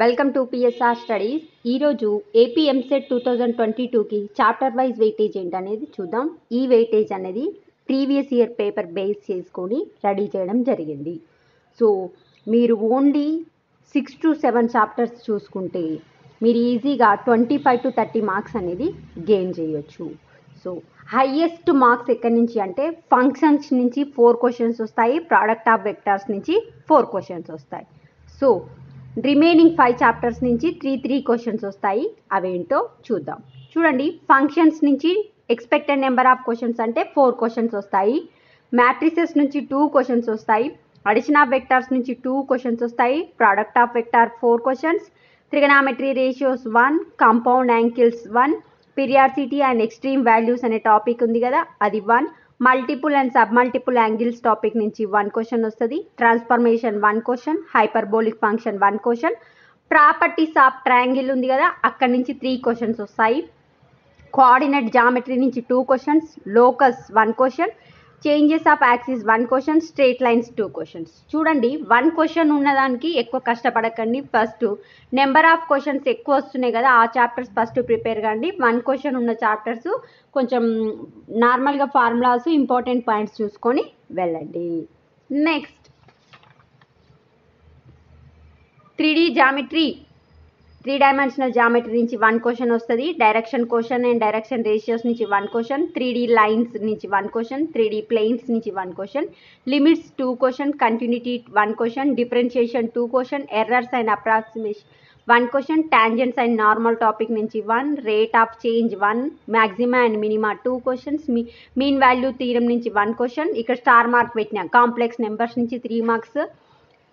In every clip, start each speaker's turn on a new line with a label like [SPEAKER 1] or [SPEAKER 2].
[SPEAKER 1] Welcome to PSR studies ఈరోజు AP EAMCET two thousand twenty టూకి chapter wise weightage ఏంటనేది చూద్దాం. ఈ వెయిటేజ్ అనేది ప్రీవియస్ ఇయర్ పేపర్ బేస్ చేసుకొని రెడీ చేయడం జరిగింది. సో మీరు only six to seven chapters చూసుకుంటే మీరు ఈజీగా twenty five to thirty marks అనేది గెయిన్ చేయొచ్చు. సో హయ్యెస్ట్ మార్క్స్ ఎక్కడి నుంచి అంటే ఫంక్షన్స్ నుంచి ఫోర్ క్వశ్చన్స్ వస్తాయి ప్రోడక్ట్ ఆఫ్ వెక్టార్స్ నుంచి ఫోర్ క్వశ్చన్స్ వస్తాయి. సో రిమైనింగ్ ఫైవ్ చాప్టర్స్ నుంచి త్రీ త్రీ క్వశ్చన్స్ వస్తాయి. అవేంటో చూద్దాం. చూడండి ఫంక్షన్స్ నుంచి ఎక్స్పెక్టెడ్ నెంబర్ ఆఫ్ క్వశ్చన్స్ అంటే ఫోర్ క్వశ్చన్స్ వస్తాయి. మ్యాట్రిసెస్ నుంచి టూ క్వశ్చన్స్ వస్తాయి. అడిషన్ ఆఫ్ వెక్టార్స్ నుంచి టూ క్వశ్చన్స్ వస్తాయి. Product of vector four questions trigonometry ratios one compound angles one periodicity and extreme values అనే టాపిక్ ఉంది కదా అది one multiple and sub multiple angles topic నుంచి one question వస్తుంది. Transformation one question hyperbolic function one question properties of triangle ఉంది కదా అక్కడి నుంచి త్రీ క్వశ్చన్స్ వస్తాయి. కోఆర్డినేట్ జామెట్రీ నుంచి two questions locus one question changes of axis one question straight lines two questions చూడండి one question ఉన్నదానికి ఎక్కువ కష్టపడకండి. ఫస్ట్ నెంబర్ ఆఫ్ క్వశ్చన్స్ ఎక్కువ వస్తున్నాయి కదా ఆ చాప్టర్స్ ఫస్ట్ ప్రిపేర్ కండి. వన్ క్వశ్చన్ ఉన్న చాప్టర్స్ కొంచెం నార్మల్గా ఫార్ములాస్ ఇంపార్టెంట్ పాయింట్స్ చూసుకొని వెళ్ళండి. Next three D geometry three dimensional geometry నుంచి వన్ క్వశ్చన్ వస్తుంది. Direction question and direction ratios నుంచి one question three D lines నుంచి one question three D planes నుంచి one question limits two question continuity one question differentiation two question errors and approximation one question tangents and normal topic నుంచి one rate of change one maxima and minima two questions me mean value theorem నుంచి one question ఇక్కడ star mark పెట్టిన. Complex numbers నుంచి three marks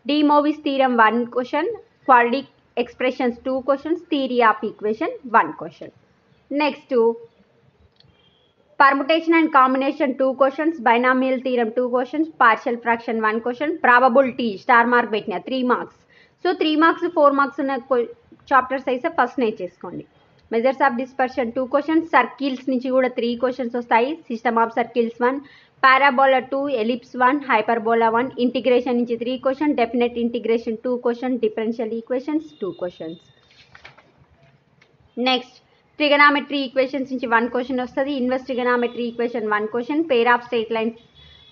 [SPEAKER 1] De Moivre's theorem one question quality expressions two questions theory of equation one question next permutation and combination two questions binomial theorem two questions partial fraction one question probability star mark పెట్టిన three marks so three marks four marks ఉన్న chapters అయితే first నేర్ చేసుకోండి. Measures of dispersion two questions circles నుంచి కూడా three questions వస్తాయి system of circles one parabola two ellipse one hyperbola one integration నుంచి three question definite integration two question differential equations two questions next trigonometry equations నుంచి one question వస్తుంది invest trigonometry equation one question pair of straight lines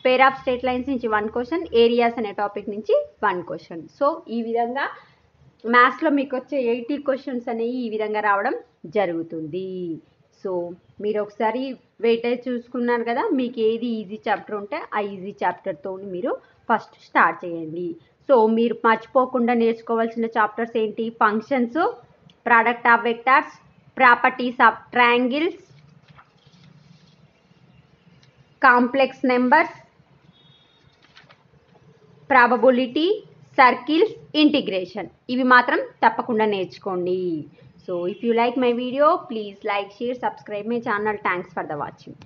[SPEAKER 1] pair of straight lines నుంచి one question areas అనే topic నుంచి one question so ఈ విధంగా మ్యాథ్స్లో మీకు వచ్చే ఎయిటీ క్వశ్చన్స్ అనేవి ఈ విధంగా రావడం జరుగుతుంది. సో మీరు ఒకసారి వెయిటేజ్ చూసుకున్నారు కదా మీకు ఏది ఈజీ చాప్టర్ ఉంటే ఆ ఈజీ చాప్టర్తో మీరు ఫస్ట్ స్టార్ట్ చేయండి. సో మీరు మర్చిపోకుండా నేర్చుకోవాల్సిన చాప్టర్స్ ఏంటి? Functions product of vectors properties of triangles complex numbers probability circles integration ఇవి మాత్రం తప్పకుండా నేర్చుకోండి. So if you like my video please like share subscribe my channel thanks for the watching